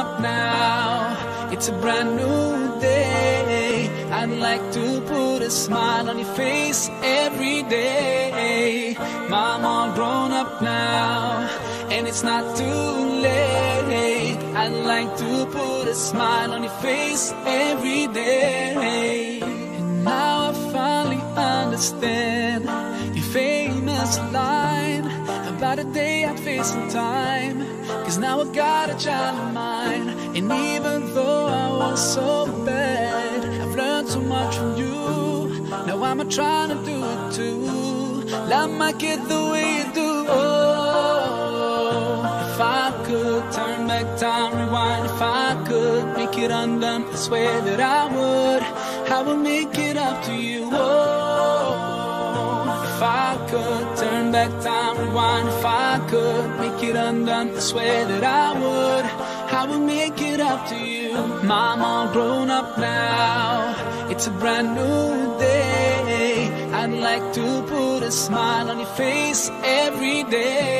Now it's a brand new day. I'd like to put a smile on your face every day. Mom, all grown up now, and it's not too late. I'd like to put a smile on your face every day. And now I finally understand your famous line about a day I'd face in time. Cause now I got a child of mine. And even though I was so bad, I've learned so much from you. Now I'm trying to do it too. Love my kid the way you do. Oh, if I could turn back time, rewind, if I could make it undone, I swear that I would. I would make it up to you. If I could turn back time, rewind, if I could make it undone, I swear that I would. I would make it up to you. Mom, all grown up now. It's a brand new day. I'd like to put a smile on your face every day.